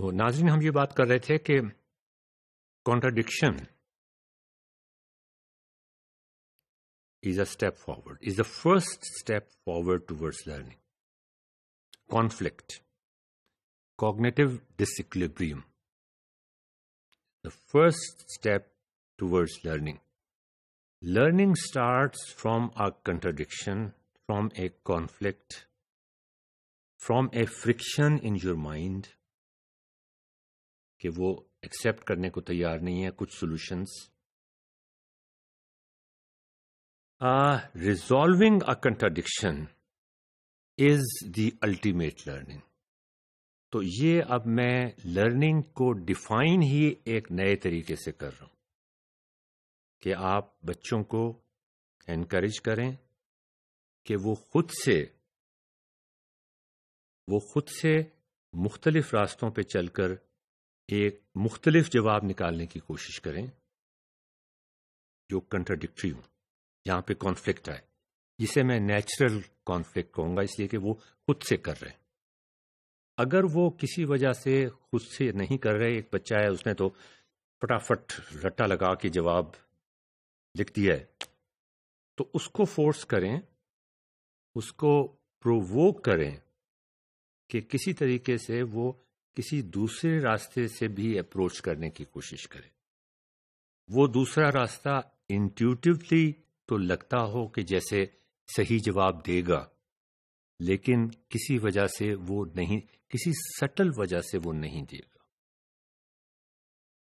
तो नाजरीन, हम ये बात कर रहे थे कि contradiction is a step forward is the first step forward towards learning conflict cognitive disequilibrium the first step towards learning learning start from a contradiction from a conflict from a friction in your mind कि वो accept करने को तैयार नहीं है, कुछ solutions resolving a contradiction is the ultimate learning तो ये अब मैं लर्निंग को डिफाइन ही एक नए तरीके से कर रहा हूँ कि आप बच्चों को एनकरेज करें कि वो खुद से, वो खुद से मुख्तलिफ़ रास्तों पे चलकर एक मुख्तलिफ़ जवाब निकालने की कोशिश करें, जो कंट्राडिक्टरी हो। यहाँ पे कॉन्फ्लिक्ट आए। जिसे मैं नेचुरल कॉन्फ्लिक्ट कहूँगा, इसलिए कि वो खुद से कर रहे हैं। अगर वो किसी वजह से खुद से नहीं कर रहे, एक बच्चा है, उसने तो फटाफट रट्टा लगा के जवाब लिख दिया है तो उसको फोर्स करें, उसको प्रोवोक करें कि किसी तरीके से वो किसी दूसरे रास्ते से भी अप्रोच करने की कोशिश करे। वो दूसरा रास्ता इंट्यूटिवली तो लगता हो कि जैसे सही जवाब देगा लेकिन किसी वजह से वो नहीं किसी सटल वजह से वो नहीं देगा।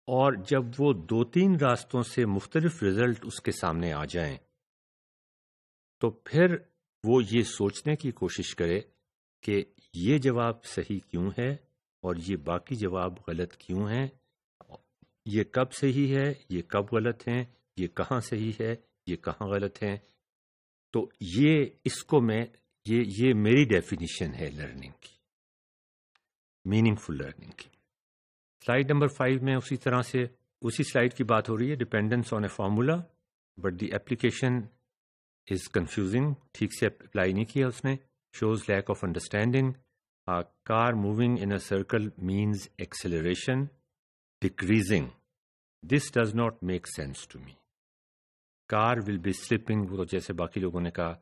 और जब वो दो तीन रास्तों से मुख्तलिफ़ रिज़ल्ट उसके सामने आ जाएँ, तो फिर वो ये सोचने की कोशिश करे कि ये जवाब सही क्यों है? और ये बाकी जवाब गलत क्यों हैं? ये कब सही है? ये कब गलत हैं? ये कहाँ सही है? ये कहाँ गलत हैं? तो ये, इसको मैं, ये ये मेरी डेफिनेशन है लर्निंग की मीनिंगफुल लर्निंग की। स्लाइड नंबर फाइव में उसी तरह से, उसी स्लाइड की बात हो रही है dependence on a formula but the application is confusing ठीक से अप्लाई नहीं किया उसने shows lack of understanding A car moving in a circle means acceleration, decreasing. This does not make sense to me. Car will be slipping वो तो जैसे बाकी लोगों ने कहा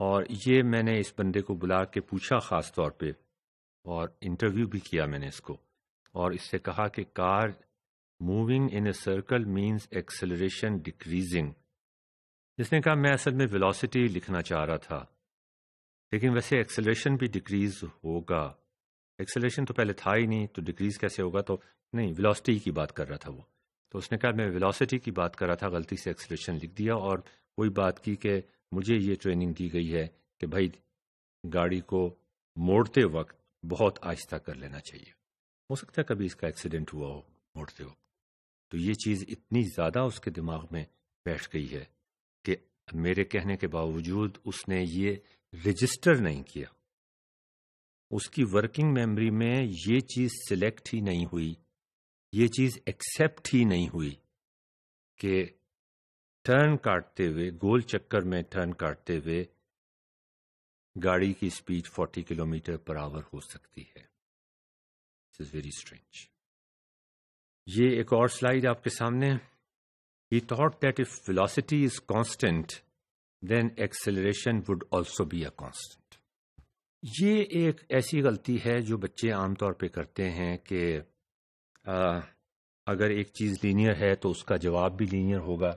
और ये मैंने इस बंदे को बुला के पूछा ख़ास तौर पे, और इंटरव्यू भी किया मैंने इसको और इससे कहा कि car moving in a circle means acceleration decreasing इसने कहा, मैं असल में वेलोसिटी लिखना चाह रहा था लेकिन वैसे एक्सेलेशन भी डिक्रीज होगा। एक्सेलेशन तो पहले था ही नहीं तो डिक्रीज कैसे होगा? तो नहीं वेलोसिटी की बात कर रहा था वो। तो उसने कहा, मैं वेलोसिटी की बात कर रहा था, गलती से एक्सेलेशन लिख दिया और वही बात की कि मुझे ये ट्रेनिंग दी गई है कि भाई, गाड़ी को मोड़ते वक्त बहुत आहिस्ता कर लेना चाहिए। हो सकता है कभी इसका एक्सीडेंट हुआ हो, मोड़ते वक्त। तो ये चीज़ इतनी ज़्यादा उसके दिमाग में बैठ गई है कि मेरे कहने के बावजूद उसने ये रजिस्टर नहीं किया। उसकी वर्किंग मेमोरी में ये चीज़ सिलेक्ट ही नहीं हुई। ये चीज़ एक्सेप्ट ही नहीं हुई कि टर्न काटते हुए, गोल चक्कर में टर्न काटते हुए गाड़ी की स्पीड 40 किलोमीटर पर आवर हो सकती है। दिस इज़ वेरी स्ट्रेंज ये एक और स्लाइड आपके सामने। He thought that if velocity is constant then acceleration would also be a constant. ये एक ऐसी गलती है जो बच्चे आमतौर पे करते हैं कि अगर एक चीज़ लीनियर है तो उसका जवाब भी लीनियर होगा।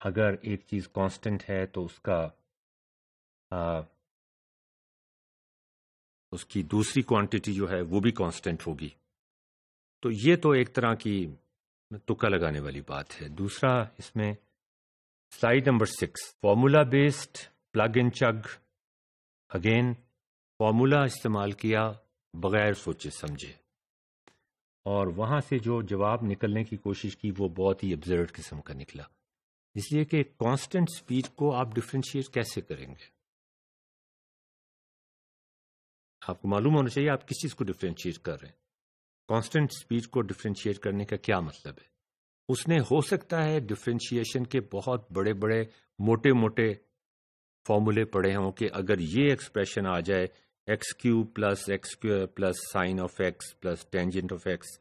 अगर एक चीज़ कांस्टेंट है तो उसका आ, उसकी दूसरी क्वांटिटी जो है वो भी कांस्टेंट होगी। तो ये तो एक तरह की तुक्का लगाने वाली बात है। दूसरा इसमें slide number six formula based plug in chug again formula इस्तेमाल किया, बगैर सोचे समझे। और वहाँ से जो जवाब निकलने की कोशिश की, वो बहुत ही ऑब्ज़र्व किस्म का निकला। इसलिए कि कांस्टेंट स्पीड को आप डिफ्रेंशिएट कैसे करेंगे? आपको मालूम होना चाहिए, आप किस चीज़ को डिफ्रेंशिएट कर रहे हैं? कांस्टेंट स्पीड को डिफ्रेंशिएट करने का क्या मतलब है? उसने, हो सकता है डिफ्रेंशिएशन के बहुत बड़े बड़े मोटे मोटे फॉर्मूले पढ़े हों कि अगर ये एक्सप्रेशन आ जाए X cube plus X plus sine of X plus tangent of X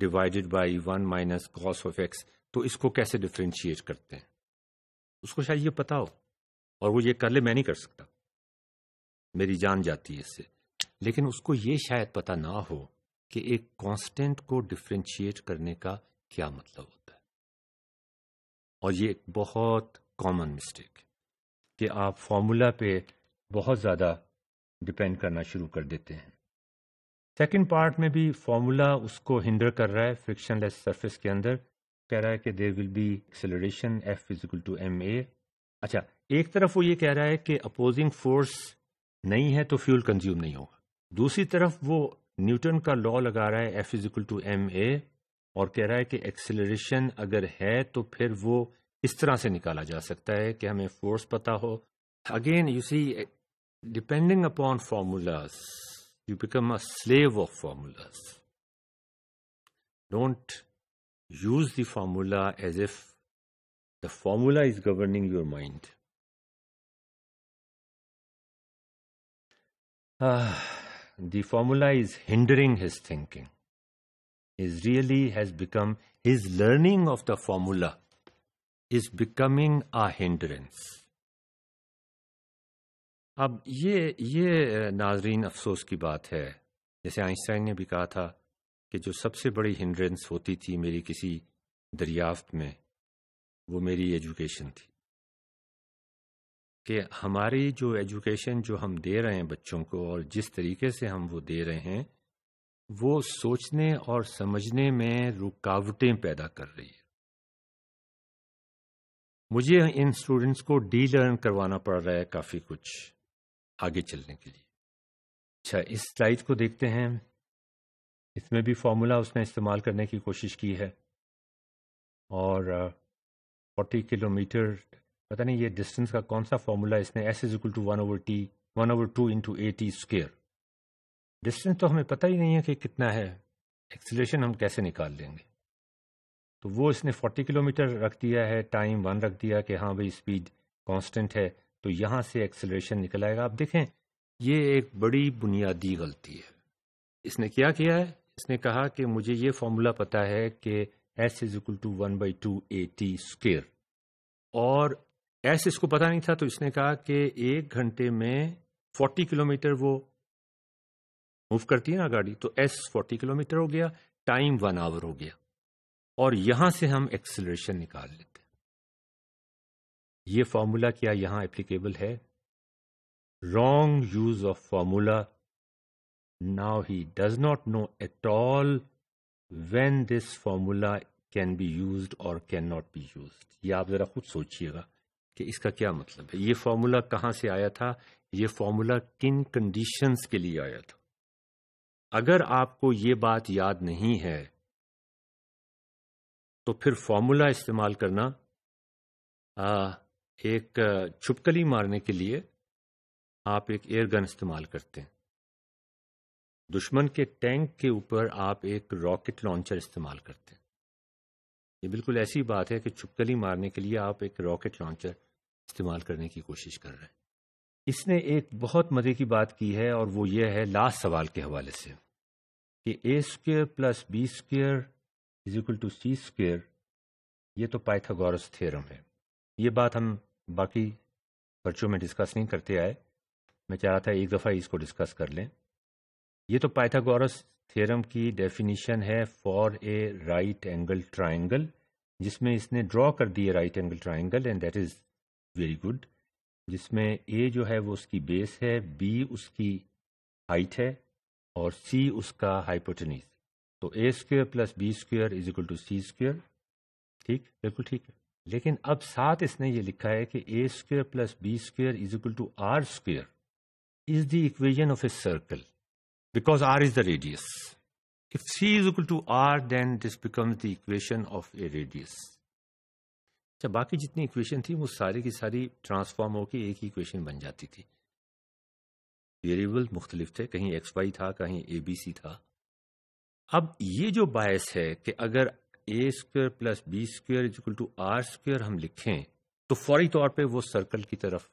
divided by one minus cos of X तो इसको कैसे डिफ्रेंशिएट करते हैं? उसको शायद ये पता हो, और वो ये कर ले, मैं नहीं कर सकता। मेरी जान जाती है इससे। लेकिन उसको ये शायद पता ना हो कि एक कांस्टेंट को डिफ्रेंशिएट करने का क्या मतलब होता और ये एक बहुत कॉमन मिस्टेक कि आप फॉर्मूला पे बहुत ज़्यादा डिपेंड करना शुरू कर देते हैं। सेकंड पार्ट में भी फॉर्मूला उसको हिंडर कर रहा है फ्रिक्शनलेस सरफेस के अंदर। कह रहा है कि there will be acceleration F is equal to M A अच्छा एक तरफ़ वो ये कह रहा है कि अपोजिंग फोर्स नहीं है तो फ्यूल कंज्यूम नहीं होगा। दूसरी तरफ़ वो न्यूटन का लॉ लगा रहा है F is equal to M A और कह रहा है कि एक्सेलरेशन अगर है तो फिर वो इस तरह से निकाला जा सकता है कि हमें फोर्स पता हो। Again you see depending upon formulas you become a slave of formulas don't use the formula as if the formula is governing your mind the formula is hindering his thinking. Is really has become, his learning of the formula is becoming a hindrance. अब ये ये नाजरीन अफसोस की बात है जैसे Einstein ने भी कहा था कि जो सबसे बड़ी हिंड्रेंस होती थी मेरी किसी दरियाफ्त में, वो मेरी एजुकेशन थी कि हमारी जो एजुकेशन जो हम दे रहे हैं बच्चों को और जिस तरीके से हम वो दे रहे हैं वो सोचने और समझने में रुकावटें पैदा कर रही है। मुझे इन स्टूडेंट्स को डी लर्न करवाना पड़ रहा है काफ़ी कुछ आगे चलने के लिए। अच्छा इस स्लाइड को देखते हैं। इसमें भी फार्मूला उसने इस्तेमाल करने की कोशिश की है। और फोर्टी किलोमीटर पता नहीं ये डिस्टेंस का कौन सा फार्मूला इसने S is equal to one over T one over two into A T square distance तो हमें पता ही नहीं है कि कितना है। एक्सीलेशन हम कैसे निकाल लेंगे? तो वो इसने 40 किलोमीटर रख दिया है, टाइम वन रख दिया कि हाँ भाई स्पीड कांस्टेंट है तो यहाँ से एक्सेलरेशन निकल आएगा। आप देखें, ये एक बड़ी बुनियादी गलती है। इसने क्या किया है? इसने कहा कि मुझे ये फॉर्मूला पता है कि S is equal to one by two A T square और एस इसको पता नहीं था तो इसने कहा कि एक घंटे में फोर्टी किलोमीटर वो मूव करती है ना गाड़ी तो एस फोर्टी किलोमीटर हो गया, टाइम वन आवर हो गया। और यहाँ से हम एक्सेलरेशन निकाल लेते हैं। ये फॉर्मूला क्या यहाँ एप्लीकेबल है? Wrong use of formula Now he does not know at all when this formula can be used or cannot be used. ये आप ज़रा खुद सोचिएगा कि इसका क्या मतलब है। ये फॉर्मूला कहाँ से आया था? ये फॉर्मूला किन कंडीशंस के लिए आया था? अगर आपको ये बात याद नहीं है तो फिर फॉर्मूला इस्तेमाल करना आ, एक छुपकली मारने के लिए आप एक एयर गन इस्तेमाल करते हैं। दुश्मन के टैंक के ऊपर आप एक रॉकेट लॉन्चर इस्तेमाल करते हैं। ये बिल्कुल ऐसी बात है कि छुपकली मारने के लिए आप एक रॉकेट लॉन्चर इस्तेमाल करने की कोशिश कर रहे हैं। इसने एक बहुत मज़े की बात की है और वो ये है लास्ट सवाल के हवाले से कि A square plus B square is equal to C square ये तो पाइथागोरस थ्योरम है। ये बात हम बाकी बच्चों में डिस्कस नहीं करते आए। मैं चाह रहा था एक दफ़ा इसको डिस्कस कर लें। ये तो पाइथागोरस थ्योरम की डेफिनेशन है for a right angle triangle जिसमें इसने ड्रॉ कर दिए right angle triangle and that is very good जिसमें ए जो है वो उसकी बेस है बी उसकी हाइट है और सी उसका हाइपोटनीस तो A square plus B square is equal to C square ठीक? बिल्कुल ठीक है। लेकिन अब साथ इसने ये लिखा है कि A square plus B square is equal to R square is the equation of a circle because R is the radius if C is equal to R then this becomes the equation of a radius. अच्छा बाकी जितनी equation थी, वो सारी की सारी transform होकर एक ही इक्वेशन बन जाती थी। वेरिएबल मुख्तलिफ़ थे, कहीं एक्स वाई था, कहीं ए बी सी था। अब ये जो बायस है कि अगर A square plus B square is equal to R square हम लिखें तो फौरी तौर पे वो सर्कल की तरफ़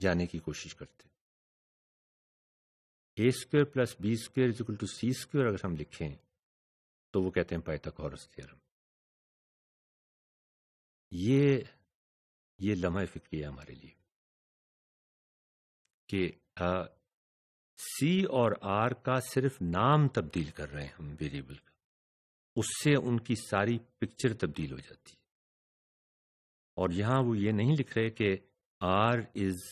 जाने की कोशिश करते। A square plus B square is equal to C square अगर हम लिखें तो वो कहते हैं पाइथागोरस थ्योरम ये ये लम्हा फिक्री है हमारे लिए। कि सी और आर का सिर्फ़ नाम तब्दील कर रहे हैं हम वेरिएबल का। उससे उनकी सारी पिक्चर तब्दील हो जाती है। और यहाँ वो ये नहीं लिख रहे कि आर इज़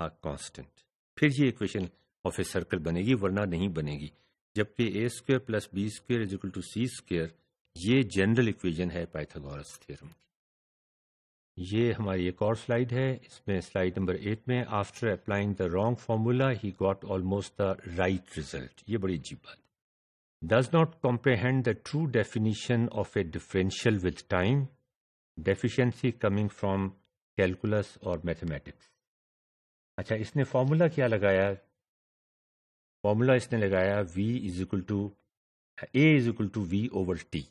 अ कांस्टेंट। फिर ये इक्वेशन ऑफ़ ए सर्कल बनेगी, वरना नहीं बनेगी। जबकि A square plus B square is equal to C square ये जनरल इक्वेशन है पाइथागोरस थ्योरम की। ये हमारी एक और स्लाइड है। इसमें स्लाइड नंबर एट में after applying the wrong formula he got almost the right result ये बड़ी अजीब बात does not comprehend the true definition of a differential with time deficiency coming from calculus और मैथमेटिक्स अच्छा इसने फॉर्मूला क्या लगाया? फॉर्मूला इसने लगाया v is equal to A is equal to V over T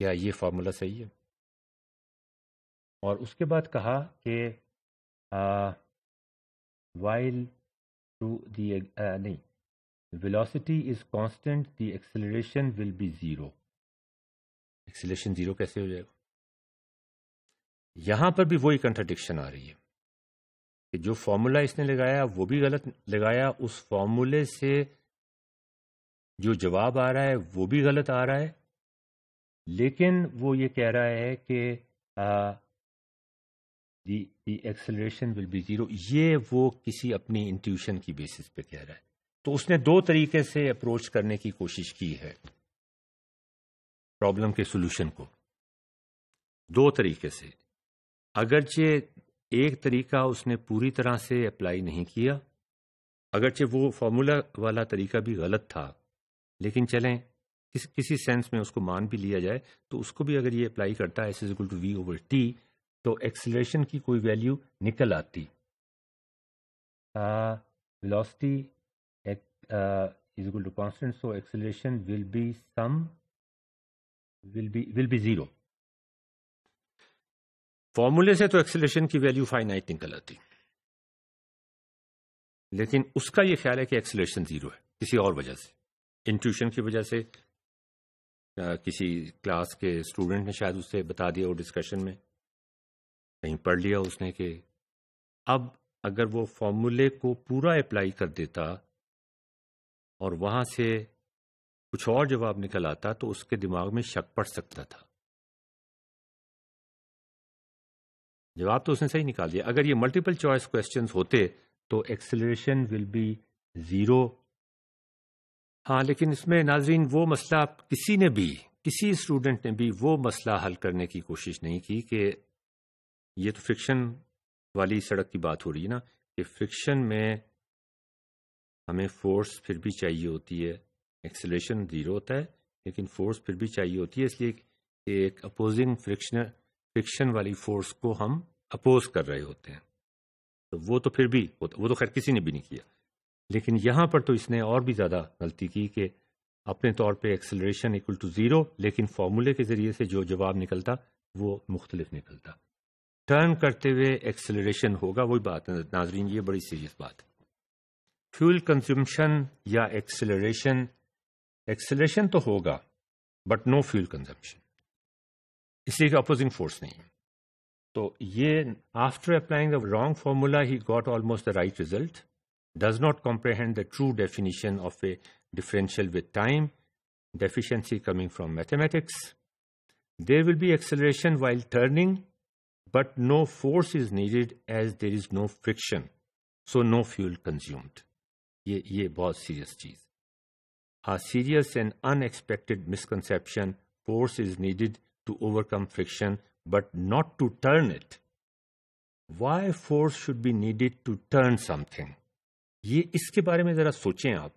क्या ये फॉर्मूला सही है? और उसके बाद कहा कि वाइल टू दी नहीं velocity is constant the acceleration will be zero acceleration zero कैसे हो जाएगा? यहाँ पर भी वही कंट्राडिक्शन आ रही है कि जो फॉर्मूला इसने लगाया, वो भी गलत लगाया, उस फॉर्मूले से जो जवाब आ रहा है, वो भी गलत आ रहा है। लेकिन वो ये कह रहा है कि the acceleration will be zero ये वो किसी अपनी इंट्यूशन की बेसिस पे कह रहा है। तो उसने दो तरीके से अप्रोच करने की कोशिश की है। प्रॉब्लम के सोल्यूशन को। दो तरीके से। अगरचे एक तरीका उसने पूरी तरह से अप्लाई नहीं किया अगरचे वो फॉर्मूला वाला तरीका भी गलत था लेकिन चलें किस, किसी सेंस में उसको मान भी लिया जाए तो उसको भी अगर ये अप्लाई करता है S is equal to V over T तो एक्सीलरेशन की कोई वैल्यू निकल आती। Velocity is equal to constant so acceleration will be some will be will be zero फॉर्मूले से तो एक्सेलेशन की वैल्यू फाइनाइट निकल आती। लेकिन उसका यह ख्याल है कि एक्सेलेशन ज़ीरो है किसी और वजह से। इंट्यूशन की वजह से आ, किसी क्लास के स्टूडेंट ने शायद उससे बता दिया वो डिस्कशन में। कहीं पढ़ लिया उसने कि अब अगर वो फॉर्मूले को पूरा अप्लाई कर देता और वहाँ से कुछ और जवाब निकल आता तो उसके दिमाग में शक पड़ सकता था। जवाब तो उसने सही निकाल दिया। अगर ये मल्टीपल चॉइस क्वेश्चंस होते तो एक्सेलरेशन विल बी ज़ीरो हाँ लेकिन इसमें नाजरीन, वो मसला किसी ने भी, किसी स्टूडेंट ने भी वो मसला हल करने की कोशिश नहीं की कि ये तो फ्रिक्शन वाली सड़क की बात हो रही है ना कि फ्रिक्शन में हमें फोर्स फिर भी चाहिए होती है। एक्सेलेशन ज़ीरो होता है लेकिन फोर्स फिर भी चाहिए होती है इसलिए एक अपोजिंग फ्रिक्शन फ्रिक्शन वाली फोर्स को हम अपोज कर रहे होते हैं। तो वो तो फिर भी वो तो, वो तो खैर किसी ने भी नहीं किया। लेकिन यहाँ पर तो इसने और भी ज़्यादा गलती की कि अपने तौर पे एक्सेलरेशन इक्वल टू ज़ीरो लेकिन फॉर्मूले के ज़रिए से जो जवाब निकलता वो मुख्तलिफ़ निकलता। टर्न करते हुए एक्सेलरेशन होगा वही बात है। नाजरीन ये बड़ी सीरियस बात है। फ्यूल कंज्यूमशन या एक्सेलरेशन एक्सेलरेशन तो होगा बट नो फ्यूल कंजम्पशन इसलिए अपोजिंग फोर्स नहीं है। तो ये after applying the wrong formula he got almost the right result does not comprehend the true definition of a differential with time, deficiency coming from mathematics. There will be acceleration while turning, but no force is needed as there is no friction, so no fuel consumed. ये ये बहुत serious चीज A serious and unexpected misconception force is needed to overcome friction, but not to turn it. Why force should be needed to turn something? ये इसके बारे में जरा सोचें आप